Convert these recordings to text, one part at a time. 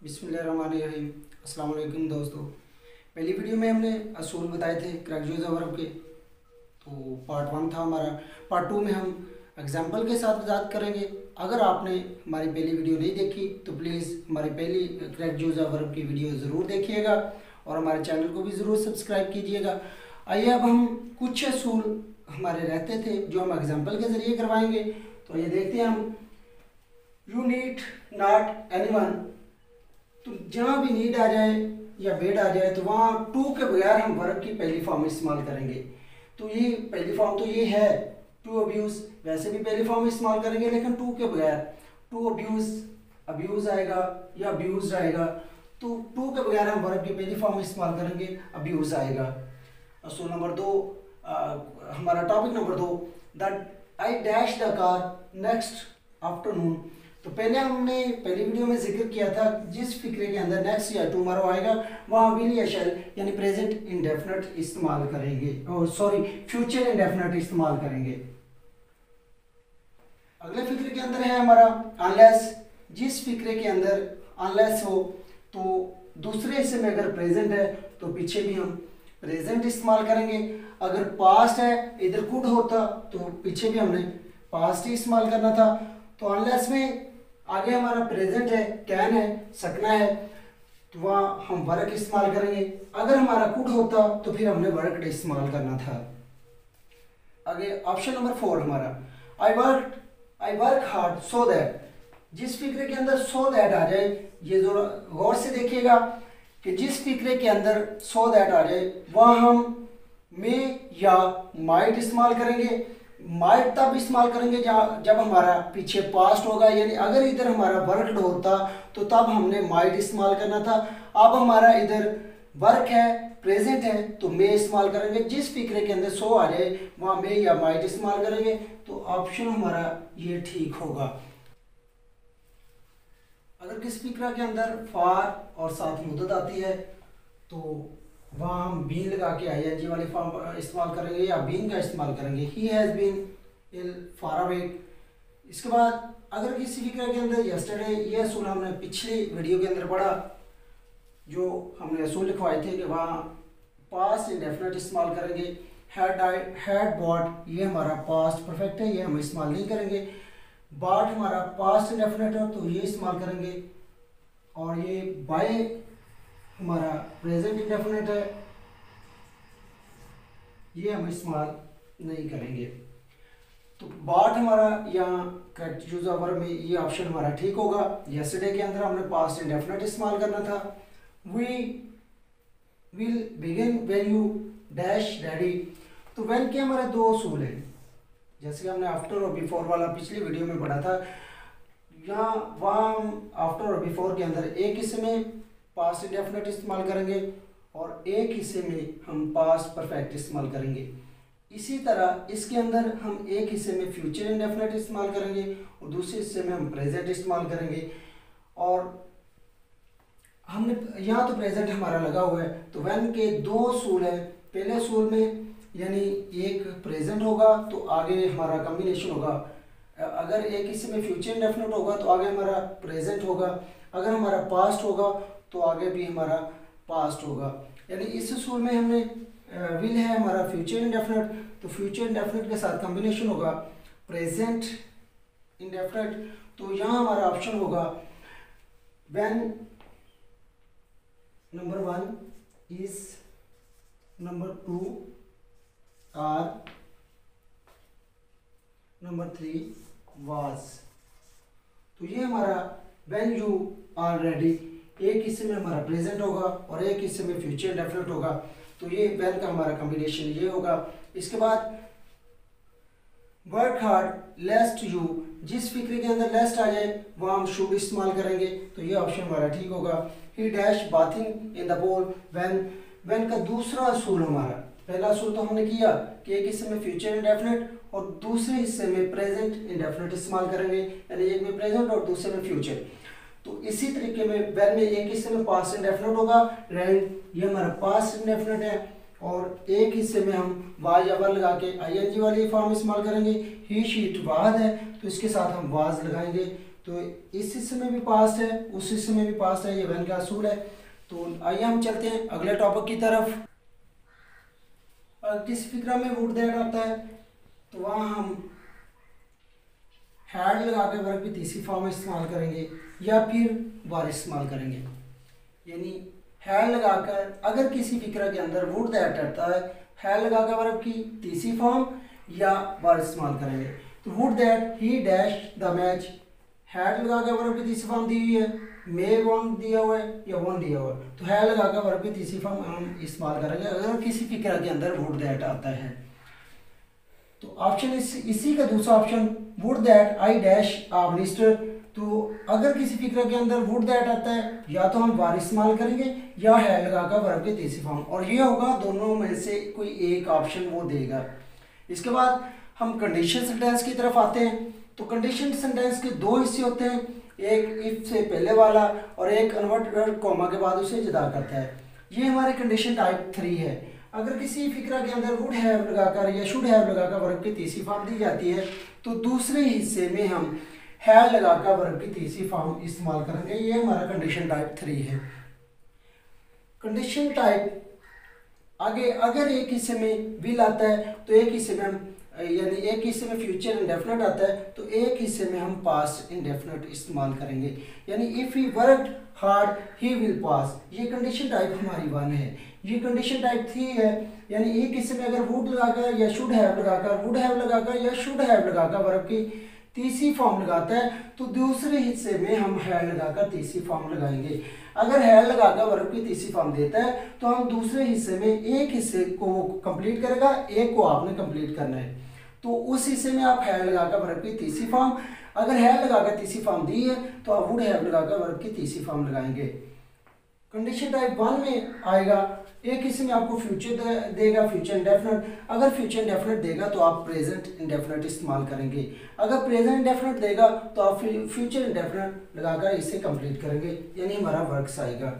बिस्मिल्लाम अस्सलाम दोस्तों। पहली वीडियो में हमने असूल बताए थे क्रैकजोज वर्ब के। तो पार्ट वन था हमारा। पार्ट टू में हम एग्ज़ाम्पल के साथ वजात करेंगे। अगर आपने हमारी पहली वीडियो नहीं देखी तो प्लीज़ हमारी पहली क्रैकजोज वर्ब की वीडियो ज़रूर देखिएगा और हमारे चैनल को भी ज़रूर सब्सक्राइब कीजिएगा। आइए, अब हम कुछ असूल हमारे रहते थे जो हम एग्ज़ाम्पल के ज़रिए करवाएँगे। तो ये देखते हैं हम। यू नीट नॉट एनी तो जहाँ भी नीड आ जाए या बेड आ जाए तो वहाँ टू के बगैर हम वर्ब की पहली फॉर्म इस्तेमाल करेंगे। तो ये पहली फॉर्म तो ये है टू अब्यूज़ वैसे भी पहली फॉर्म इस्तेमाल करेंगे, लेकिन टू के बगैर। टू अब्यूज़ अब्यूज़ आएगा या अब्यूज आएगा तो टू के बगैर हम वर्ब की पहली फॉर्म इस्तेमाल करेंगे अब्यूज़ आएगा। असूल नंबर दो हमारा टॉपिक नंबर दो that I dash the car next afternoon तो पहले हमने पहली वीडियो में ज़िक्र किया था जिस फिक्रे के अंदर नेक्स्ट या टुमारो आएगा, वहाँ विल या शेल यानी प्रेजेंट इंडेफिनेट इस्तेमाल करेंगे। और सॉरी फ्यूचर इंडेफिनेट इस्तेमाल करेंगे। अगले फिक्रे के अंदर है हमारा अनलेस जिस फिक्रे के अंदर अनलेस हो तो दूसरे हिस्से में अगर प्रेजेंट है तो पीछे भी हम प्रेजेंट इस्तेमाल करेंगे। अगर पास्ट है, इधर कुड होता तो पीछे भी हमने पास्ट ही इस्तेमाल करना था। तो अनलेस में आगे हमारा प्रेजेंट है कैन है, सकना है तो वहाँ हम वर्क इस्तेमाल करेंगे। अगर हमारा कुड होता तो फिर हमने वर्क इस्तेमाल करना था। आगे ऑप्शन नंबर फोर हमारा। I work I work hard so that जिस फिक्रे के अंदर सो दैट आ जाए, ये जो गौर से देखिएगा कि जिस फिक्रे के अंदर सो दैट आ जाए, वह हम मे या माइट इस्तेमाल करेंगे। माइट तब इस्तेमाल करेंगे जब हमारा पीछे पास्ट होगा, यानी अगर इधर हमारा वर्कड होता तो तब हमने माइट इस्तेमाल करना था। अब हमारा इधर वर्क है, प्रेजेंट है तो मे इस्तेमाल करेंगे। जिस फिक्रे के अंदर सो आ जाए, वहाँ मे या माइट इस्तेमाल करेंगे तो ऑप्शन हमारा ये ठीक होगा। अगर किस फिक्रा के अंदर फार और साथ मुदत आती है तो वहाँ हम बीन लगा के आई एन जी वाली फॉर्म इस्तेमाल करेंगे या बीन का इस्तेमाल करेंगे। He has been ill far away इसके बाद अगर किसी फ़िक्र के अंदर यस्टरडे ये असूल हमने पिछली वीडियो के अंदर पढ़ा, जो हमने असूल लिखवाए थे कि वहाँ पास इंडेफिनेट इस्तेमाल करेंगे। हैड डाइड हैड बॉट ये हमारा पास्ट परफेक्ट है, ये हम इस्तेमाल नहीं करेंगे। बाट हमारा पास्ट इंडेफिनेट है तो ये इस्तेमाल करेंगे। और ये बाय हमारा प्रेजेंट इंडेफिनेट है। ये हम इस्तेमाल नहीं करेंगे। तो बाट हमारा यहाँ करेक्ट वर्ब में ये ऑप्शन हमारा ठीक होगा। यस्टरडे के अंदर हमने पास्ट इंडेफिनेट इस्तेमाल करना था। We will begin when you dash daddy तो वेन के हमारे दो असूल हैं। जैसे कि हमने आफ्टर और बिफोर वाला पिछली वीडियो में पढ़ा था। यहाँ वहाँ आफ्टर और बिफोर के अंदर एक हिस्से में पास्ट इंडेफिनेट इस्तेमाल करेंगे और एक हिस्से में हम पास परफेक्ट इस्तेमाल करेंगे। इसी तरह इसके अंदर हम एक हिस्से में फ्यूचर इंडेफिनेट इस्तेमाल करेंगे और दूसरे हिस्से में हम प्रेजेंट इस्तेमाल करेंगे। और हमने, यहाँ तो प्रेजेंट हमारा लगा हुआ है तो वैन के दो सूल हैं। पहले सूल में यानी एक प्रेजेंट होगा तो आगे हमारा कम्बिनेशन होगा। अगर एक हिस्से में फ्यूचर इंडेफिनेट होगा तो आगे हमारा प्रेजेंट होगा। अगर हमारा पास्ट होगा तो आगे भी हमारा पास्ट होगा। यानी इस सूल में हमने विल है हमारा फ्यूचर इंडेफिनेट तो फ्यूचर इंडेफिनेट के साथ कॉम्बिनेशन होगा। प्रेजेंट इंडेफिनेट तो यहाँ हमारा ऑप्शन होगा। When number one is number two are number three was तो ये हमारा व्हेन यू आर रेडी एक हिस्से में हमारा प्रेजेंट होगा और एक हिस्से में फ्यूचर डेफिनेट होगा। तो ये वेन का हमारा कम्बिनेशन ये होगा। इसके बाद वर्क हार्ड लेस्ट यू जिस फ़िक्र के अंदर लेस्ट आ जाए, वहाँ हम शुड इस्तेमाल करेंगे। तो ये ऑप्शन हमारा ठीक होगा। He dash bathing in the bowl van van का दूसरा असूल हमारा। पहला असूल तो हमने किया कि एक हिस्से में फ्यूचर इंडेफिनेट और दूसरे हिस्से में प्रेजेंट इंडेफिनेट इस्तेमाल करेंगे। यानी एक में प्रेजेंट और दूसरे में फ्यूचर तो इसी तरीके में वेन में एक हिस्से में पास इंडेफिनेट होगा रैंक ये हमारा पास इंडेफिनेट है, और एक हिस्से में हम वाज या वर लगा के आई एन जी वाली फॉर्म इस्तेमाल करेंगे ही शीट वाद है तो इसके साथ हम वाज लगाएँगे। तो इस हिस्से में भी पास है, उस हिस्से में भी पास है, ये वैन का असूल है। तो आइए हम चलते हैं अगले टॉपिक की तरफ़। किसी फिक्रा में वुड दैट आता है तो वहाँ हम हैड लगा के वर्ग भी तीसरी फॉर्म इस्तेमाल करेंगे। या फिर बार इस्तेमाल करेंगे। यानी हैड लगाकर अगर किसी फिक्रा के अंदर वुड दैट आता है हैड लगाकर वर्ग की तीसरी फॉर्म या बार इस्तेमाल करेंगे। तो would that he dash the match had लगाकर वर्ग की तीसरी फॉर्म दी हुई है मे वन दिया हुआ है या वन दिया हुआ है। तो है लगाकर वर्ग की तीसरी फॉर्म हम इस्तेमाल करेंगे अगर किसी फिक्रा के अंदर वुड दैट आता है। तो ऑप्शन इस, इसी का दूसरा option would that I dash a minister तो अगर किसी फ़िक्र के अंदर वुड दैट आता है, या तो हम वार इस्तेमाल करेंगे, या है लगाकर वर्ब के तीसरी फॉर्म। और ये होगा, दोनों में से कोई एक ऑप्शन वो देगा। इसके बाद हम कंडीशन सेंटेंस की तरफ़ आते हैं। तो कंडीशन सेंटेंस के दो हिस्से होते हैं, एक इफ़ से पहले वाला और एक कन्वर्ट कॉमा के बाद उसे जुदा करता है। ये हमारे कंडीशन टाइप थ्री है। अगर किसी फिक्रा के अंदर वुड हैव लगाकर या शुड हैव लगाकर वर्ग की तीसरी फॉर्म दी जाती है तो दूसरे हिस्से में हम है लगाकर वर्ग की तीसरी फॉर्म इस्तेमाल करेंगे। ये हमारा कंडीशन टाइप थ्री है। कंडीशन टाइप आगे, अगर एक हिस्से में विल आता है तो एक हिस्से में यानी एक हिस्से में फ्यूचर इंडेफिनेट आता है तो एक हिस्से में हम पास इंडेफिनेट इस्तेमाल करेंगे। यानी if he work hard he will pass ये कंडीशन टाइप हमारी वन है। ये कंडीशन टाइप थ्री है। यानी एक हिस्से में अगर वुड लगाकर या शुड हैव लगाकर वुड हैव लगाकर या शुड हैव लगाकर वर्ब की तीसरी फॉर्म लगाता है तो दूसरे हिस्से में हम है लगाकर तीसरी फॉर्म लगाएँगे। अगर है लगाकर वर्ब की तीसरी फॉर्म देता है तो हम दूसरे हिस्से में एक हिस्से को वो कंप्लीट करेगा, एक को आपने कंप्लीट करना है। तो उस हिस्से में आप है लगाकर वर्ब की तीसरी फॉर्म, अगर है लगाकर तीसरी फॉर्म दी है तो आप वुड हैव लगाकर वर्ब की तीसरी फॉर्म लगाएँगे। कंडीशन टाइप वन में आएगा एक हिस्से में आपको फ्यूचर देगा फ्यूचर इंडेफिनेट अगर फ्यूचर इंडेफिनेट देगा तो आप प्रेजेंट इंडेफिनेट इस्तेमाल करेंगे. अगर प्रेजेंट इंडेफिनेट देगा तो आप फ्यूचर इंडेफिनेट लगाकर इसे कंप्लीट करेंगे. यानी हमारा वर्क्स आएगा.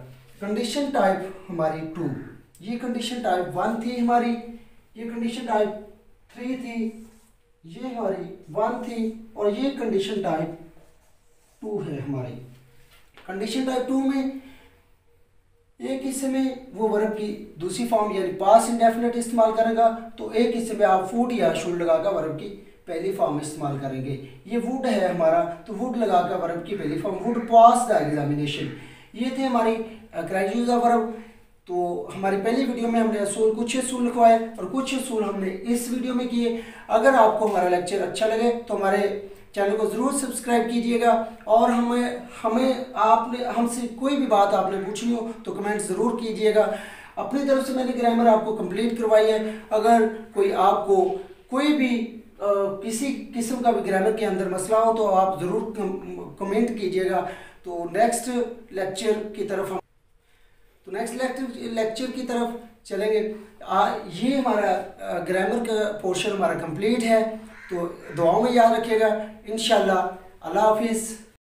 कंडीशन टाइप हमारी टू ये कंडीशन टाइप वन थी हमारी. ये कंडीशन टाइप थ्री थी. ये हमारी वन थी. और ये कंडीशन टाइप टू है हमारी. कंडीशन टाइप टू में एक हिस्से में वो वर्ब की दूसरी फॉर्म यानी पास इंडेफिनेट इस्तेमाल करेगा तो एक हिस्से में आप फ़ूड या शुड लगाकर वर्ब की पहली फॉर्म इस्तेमाल करेंगे। ये वुड है हमारा तो वुड लगाकर वर्ब की पहली form would pass the examination ये थे हमारी क्राइटेरिया वर्ब तो हमारी पहली वीडियो में हमने असूल, कुछ असूल लिखवाए, और कुछ असूल हमने इस वीडियो में किए। अगर आपको हमारा लेक्चर अच्छा लगे तो हमारे चैनल को ज़रूर सब्सक्राइब कीजिएगा और हमें हमें आपने हमसे कोई भी बात आपने पूछनी हो तो कमेंट ज़रूर कीजिएगा। अपनी तरफ़ से मैंने ग्रामर आपको कंप्लीट करवाई है। अगर कोई आपको कोई भी आ, किसी किस्म का भी ग्रामर के अंदर मसला हो तो आप ज़रूर कमेंट कीजिएगा। तो नेक्स्ट लेक्चर की तरफ़ हम तो नेक्स्ट लेक्चर लेक्चर की तरफ़ चलेंगे। आ, ये हमारा ग्रामर का पोर्शन हमारा कंप्लीट है। तो दुआओं में याद रखिएगा। इन अल्लाह हाफिज़।